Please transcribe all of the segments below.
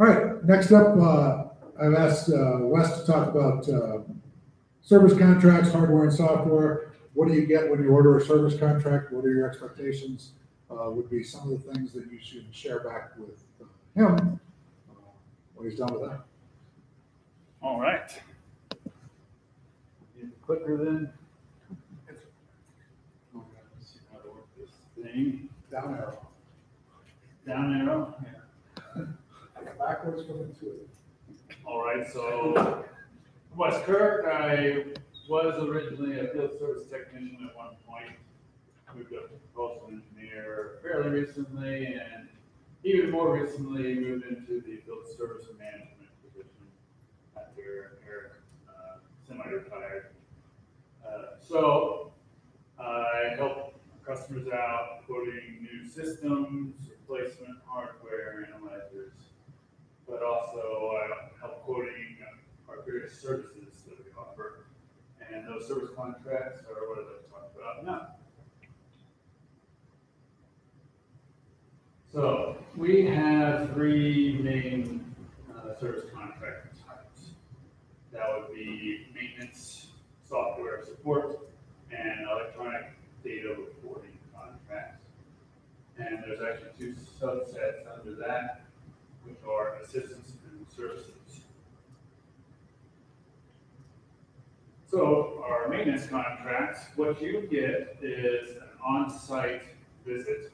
All right, next up, uh, I've asked, uh, Wes to talk about, uh, service contracts, hardware and software. What do you get when you order a service contract? What are your expectations? Uh, would be some of the things that you should share back with uh, him, uh, when he's done with that. All right. Get the Clicker then. Oh, let's see how to work this thing. Down arrow. Down arrow. Backwards from. All right, so Wes Kirk, I was originally a field service technician at one point. Moved up to proposal engineer fairly recently and even more recently moved into the field service management position after Eric uh, semi-retired. Uh, So I help customers out quoting new systems, replacement hardware, analyzers, but also I help quoting our various services that we offer. And those service contracts are what I'd like to talk about now. So we have three main uh, service contract types. That would be maintenance, software support, and electronic data reporting contracts. And there's actually two subsets under that, which are assistance and services. So our maintenance contracts, what you get is an on-site visit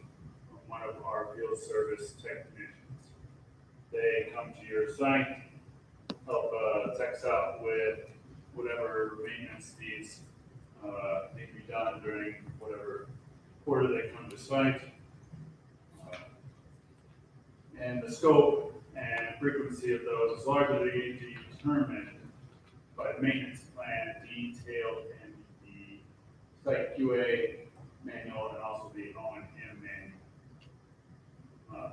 from one of our field service technicians. They come to your site, help uh, techs out with whatever maintenance needs uh, need to be done during whatever quarter they come to site. Uh, And the scope frequency of those is largely determined by the maintenance plan detailed in the site QA manual and also the O and M manual. Uh,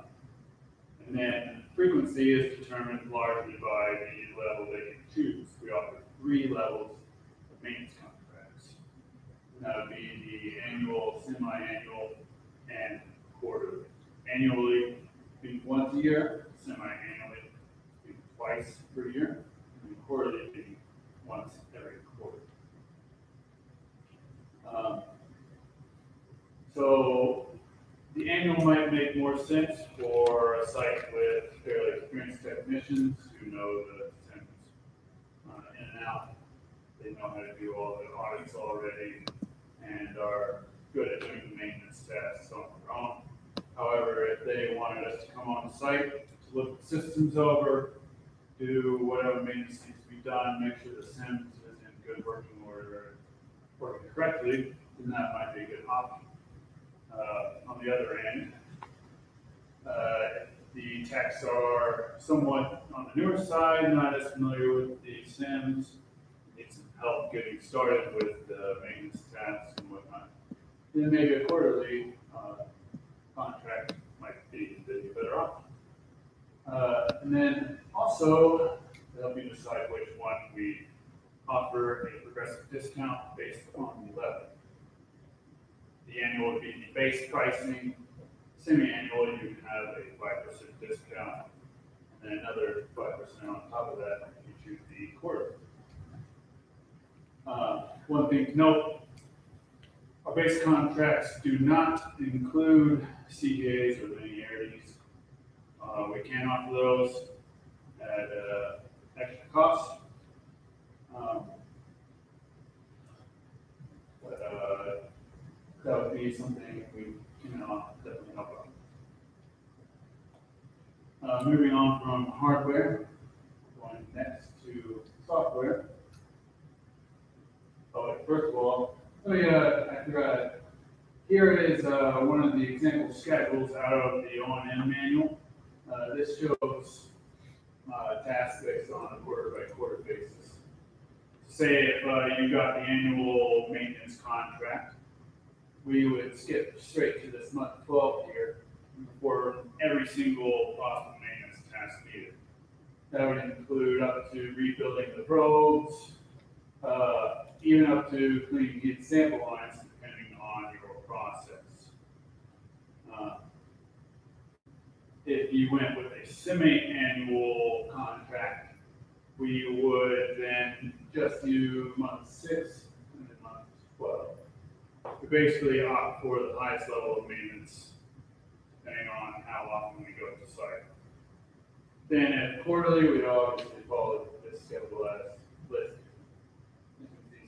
And then frequency is determined largely by the level they can choose. We offer three levels of maintenance contracts. And That would be the annual, semi-annual, and quarterly. Annually, being once a year, semi-annually, being twice per year, and quarterly once every quarter. Um, So the annual might make more sense for a site with fairly experienced technicians who know the CEMS uh, in and out. They know how to do all the audits already and are good at doing the maintenance tasks on their own. However, if they wanted us to come on site to look the systems over, do whatever maintenance needs to be done, make sure the CEMS is in good working order, working correctly, then that might be a good option. Uh, on the other end, uh, the techs are somewhat on the newer side, not as familiar with the CEMS, need some help getting started with the maintenance tasks and whatnot. Then maybe a quarterly, uh, contract might be better option. Uh, and then also, to help you decide which one we offer a progressive discount based on the level. The annual would be the base pricing, semi-annual, you have a five percent discount, and then another five percent on top of that if you choose the quarter. Uh, one thing to note, our base contracts do not include CGAs or linearities. Uh, we can offer those at, uh, extra cost. Um, But, uh, that would be something we can, uh, definitely help out. Uh, moving on from hardware, going next to software. Oh, first of all, let me, uh, here is, one of the example schedules out of the O and M manual. Uh, this shows, uh, tasks based on a quarter by quarter basis. Say if, uh, you got the annual maintenance contract, we would skip straight to this month twelve here for every single possible maintenance task needed. That would include up to rebuilding the probes, uh, even up to cleaning heat sample lines, depending on your process. Uh, if you went with a semi-annual contract, we would then just do month six and then month twelve. We basically opt for the highest level of maintenance, depending on how often we go to site. Then at quarterly, we obviously follow this schedule as listed.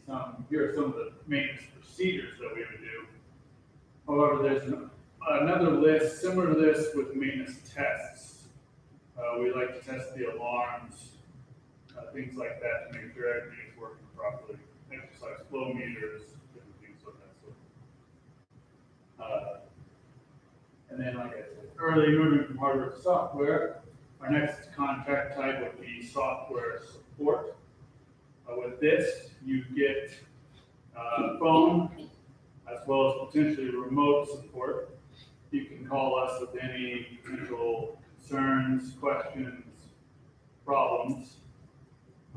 Some, here are some of the maintenance procedures that we would do. However, there's an- another list similar to this with maintenance tests. Uh, we like to test the alarms, uh, things like that to make sure everything is working properly. Exercise flow meters, different things of that sort. Uh, And then, like I said, early moving from hardware to software, our next contract type would be software support. Uh, with this, you get, uh, phone as well as potentially remote support. You can call us with any potential concerns, questions, problems.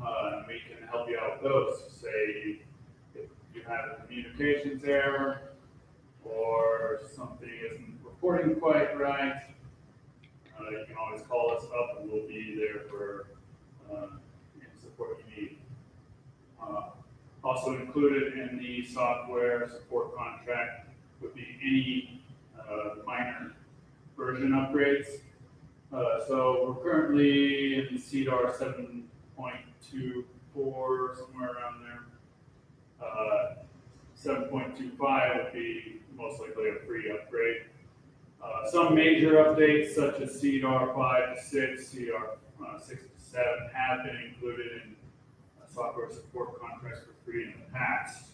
Uh, we can help you out with those. Say if you have a communications error or something isn't reporting quite right, uh, you can always call us up and we'll be there for, uh, any support you need. Uh, Also included in the software support contract would be any, minor version upgrades. Uh, so we're currently in two four, somewhere around there. Uh, seven point two five would be most likely a free upgrade. Uh, some major updates such as CDR five to six, CDR, uh, six to seven have been included in uh, software support contracts for free in the past.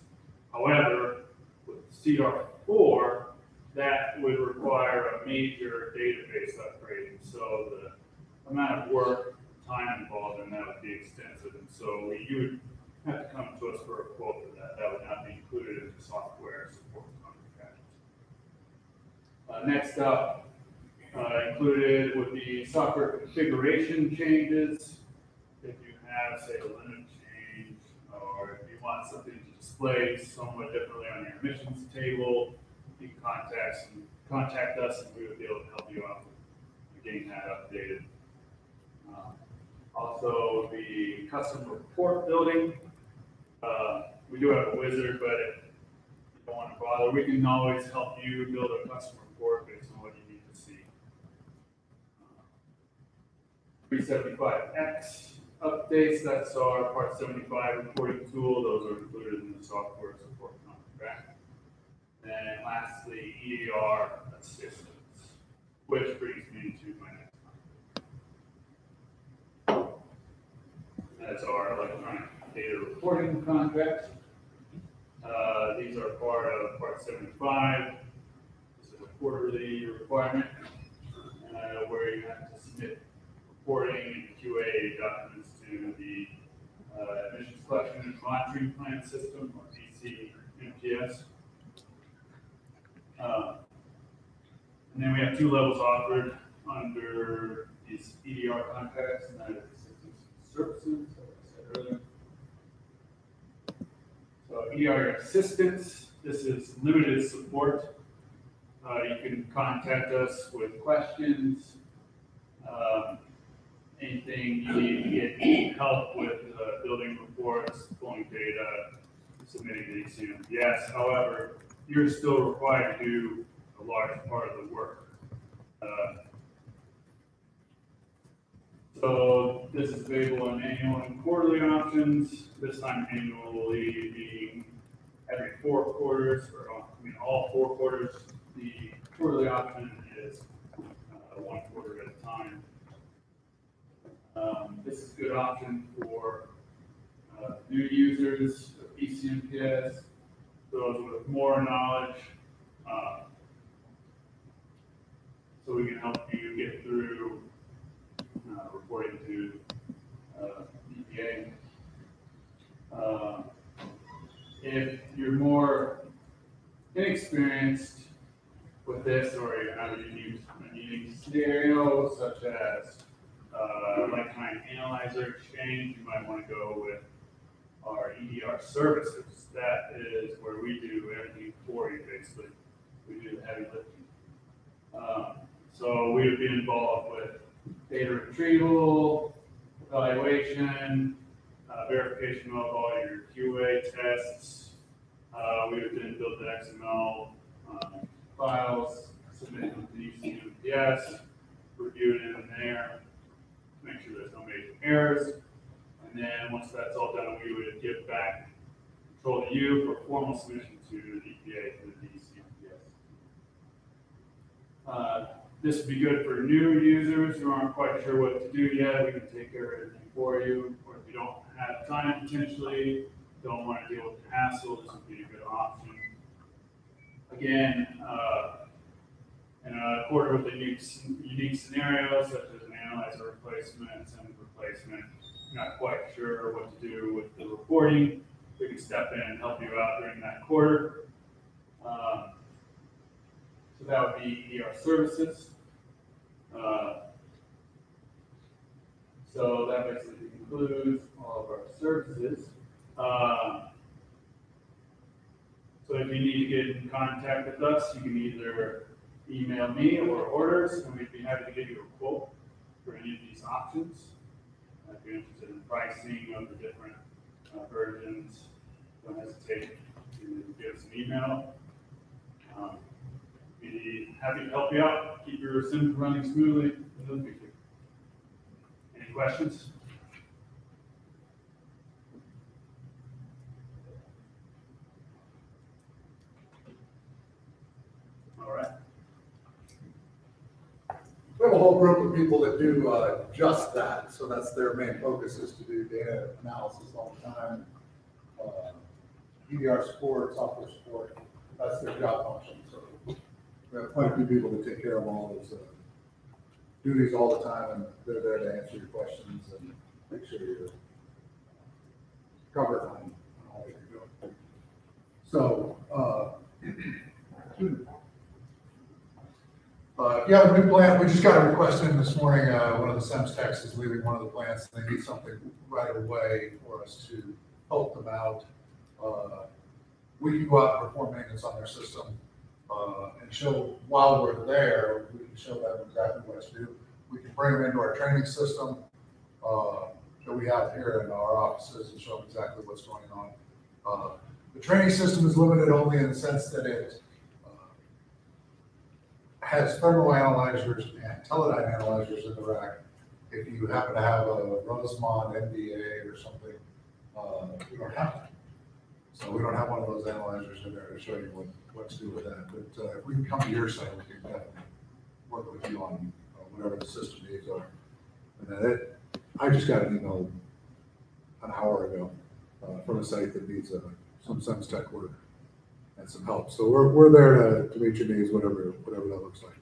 However, with CDR four, that would require a major database upgrade. So the amount of work, time involved in that would be extensive. And so you would have to come to us for a quote for that. That would not be included in the software support contract. Uh, next up, uh, included would be software configuration changes. If you have, say, a limit change, or if you want something to display somewhat differently on your emissions table, you can contact, contact us and we would be able to help you out with getting that updated. Um, Also, the custom report building, uh, we do have a wizard, but if you don't want to bother, we can always help you build a custom report based on what you need to see. Three seventy-five X updates, that's our part seventy-five reporting tool, those are included in the software support contract. And lastly, EDR assistance, which brings me to my next one. That's our electronic data reporting contract. Uh, these are part of part seventy-five. This is a quarterly requirement, uh, where you have to submit reporting and QA documents to the, uh, emissions collection and monitoring plan system, or ECMPS. Uh, And then we have two levels offered under these EDR contracts, and that is services, as I said earlier. So EDR assistance, this is limited support. Uh, you can contact us with questions, um, anything you need to get help with, uh, building reports, pulling data, submitting the to Yes, However, you're still required to do a large part of the work. Uh, So this is available on annual and quarterly options, this time annually being every four quarters, or, I mean, all four quarters. The quarterly option is, uh, one quarter at a time. Um, this is a good option for, uh, new users of ECMPS, those with more knowledge, uh, so we can help you get through, uh, reporting to, uh, EPA. Uh, If you're more inexperienced with this, or you have a unique, a unique scenario such as, uh, like-kind analyzer exchange, you might wanna go with our EDR services. That is where we do everything for you, basically. We do the heavy lifting. Um, So we would be involved with data retrieval, evaluation, uh, verification of all your QA tests. Uh, we would then build the XML, um, files, submit them to ECMPS, review it in there, make sure there's no major errors. And then, once that's all done, we would give back control to you for formal submission to the EPA to the ECMPS. Uh, This would be good for new users who aren't quite sure what to do yet. We can take care of everything for you. Or if you don't have time potentially, don't want to deal with the hassle, this would be a good option. Again, uh, in a quarter with unique, unique scenarios such as an analyzer replacement, and replacement, not quite sure what to do with the reporting, we can step in and help you out during that quarter. Um, So that would be ER services. Uh, So that basically includes all of our services. Um, So if you need to get in contact with us, you can either email me or orders, and we'd be happy to give you a quote for any of these options. If you're interested in pricing of the different uh, versions, don't hesitate to give us an email. Um, Be happy to help you out, keep your CEMS running smoothly. Any questions? All right, We have a whole group of people that do uh, just that, so that's their main focus is to do data analysis all the time. Uh, EDR support, software support, that's their job function, so. We have quite a few people that take care of all those, uh, duties all the time, and they're there to answer your questions and make sure you're covered on, all that you're doing. So, uh, uh, you a new plant, we just got a request in this morning, uh, one of the CEMS techs is leaving one of the plants, and they need something right away for us to help them out. Uh, We can go out and perform maintenance on their system, uh, and show, while we're there, we can show them exactly what to do. We can bring them into our training system, uh, that we have here in our offices and show them exactly what's going on. Uh, The training system is limited only in the sense that it, has Thermo analyzers and Teledyne analyzers in the rack. If you happen to have a Rosemount NGA or something, uh, we don't have that. So we don't have one of those analyzers in there to show you what, what to do with that, but, uh, if we can come to your site, we can definitely work with you on uh, whatever the system needs are. And then it, I just got an email an hour ago, uh, from a site that needs, uh, some CEMS tech work and some help, so we're, we're there to, to meet your needs, whatever, whatever that looks like.